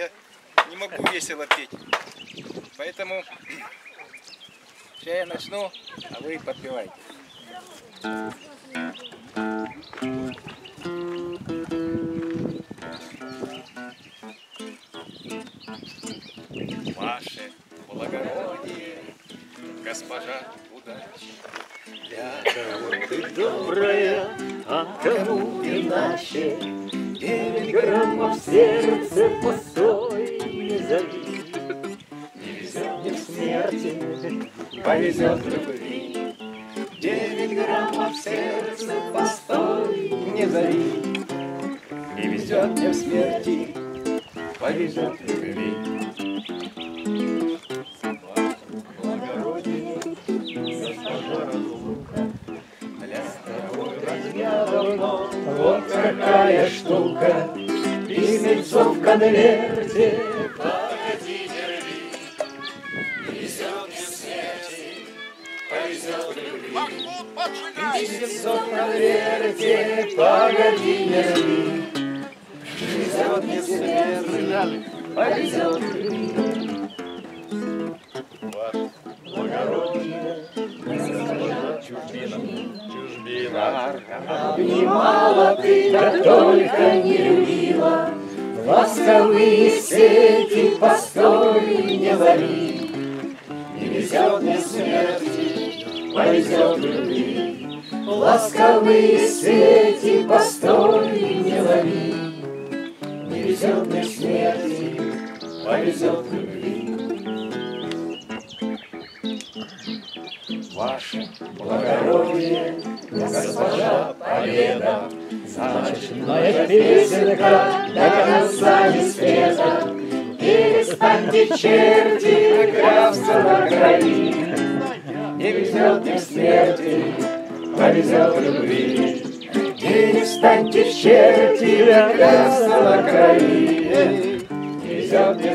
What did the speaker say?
я не могу весело петь. Поэтому сейчас я начну, а вы подпевайте. Ваше благородие, госпожа удачи. Для кого ты добрая, а кому иначе. Девять граммов сердце не зови. Не везет мне в смерти, повезет в любви. Девять граммов сердце постой не зови. Не везет мне в смерти, повезет в любви. Вот какая штука, письмецо в конверте. Повезет в любви. Письмецо в конверте, погоди, не везет мне смерти, повезет любви. Ваше Благородие, чужбина, чужбина. Обнимала ты, да только не любила, Ласковые сети постой не лови. Не везет мне смерти, повезет в любви. Ласковые сети постой не лови. Не везет мне смерти, повезет любви. Ваше благородие, госпожа Победа, Значительная песенка до конца не света. Перестаньте, черти, графство на крови. Не везет мне в смерти, повезет в любви. Перестаньте, черти, графство на крови. Не везет мне